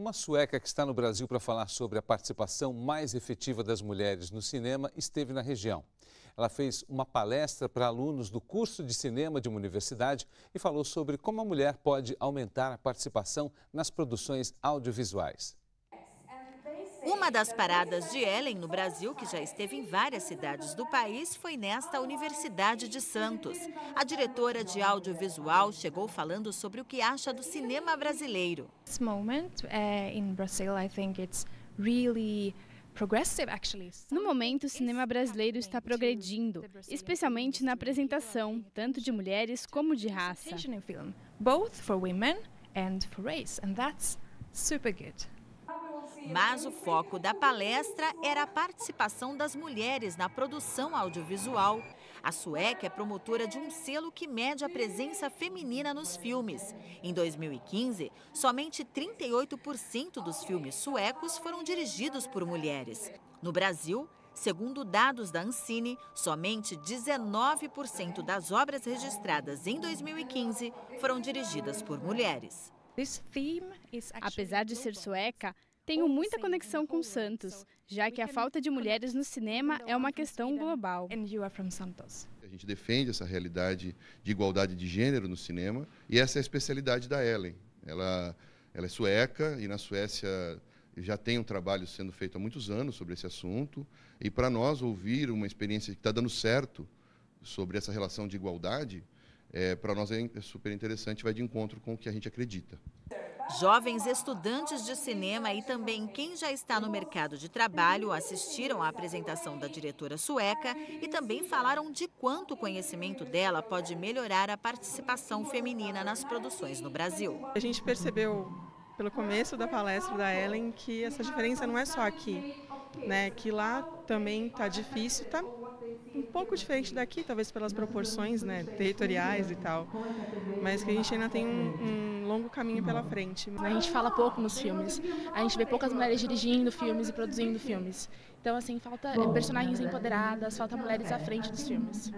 Uma sueca que está no Brasil para falar sobre a participação mais efetiva das mulheres no cinema esteve na região. Ela fez uma palestra para alunos do curso de cinema de uma universidade e falou sobre como a mulher pode aumentar a participação nas produções audiovisuais. Uma das paradas de Ellen no Brasil, que já esteve em várias cidades do país, foi nesta Universidade de Santos. A diretora de audiovisual chegou falando sobre o que acha do cinema brasileiro. This moment uh, in Brazil, I think it's really no momento, o cinema brasileiro está progredindo, especialmente na apresentação, tanto de mulheres como de raça. Both for women and for race, and that's super good. Mas o foco da palestra era a participação das mulheres na produção audiovisual. A sueca é promotora de um selo que mede a presença feminina nos filmes. Em 2015, somente 38% dos filmes suecos foram dirigidos por mulheres. No Brasil, Segundo dados da Ancine, somente 19% das obras registradas em 2015 foram dirigidas por mulheres. Apesar de ser sueca, tenho muita conexão com Santos, já que a falta de mulheres no cinema é uma questão global. A gente defende essa realidade de igualdade de gênero no cinema e essa é a especialidade da Ellen. Ela, ela é sueca e na Suécia já tem um trabalho sendo feito há muitos anos sobre esse assunto. E para nós ouvir uma experiência que está dando certo sobre essa relação de igualdade, é, para nós é super interessante, vai de encontro com o que a gente acredita. Jovens estudantes de cinema e também quem já está no mercado de trabalho assistiram à apresentação da diretora sueca e também falaram de quanto o conhecimento dela pode melhorar a participação feminina nas produções no Brasil. A gente percebeu pelo começo da palestra da Ellen que essa diferença não é só aqui, né? Que lá também está difícil, está um pouco diferente daqui, talvez pelas proporções, né, territoriais e tal, mas que a gente ainda tem um, um longo caminho pela frente. A gente fala pouco nos filmes, a gente vê poucas mulheres dirigindo filmes e produzindo filmes. Então, assim, falta personagens empoderadas, falta mulheres à frente dos filmes.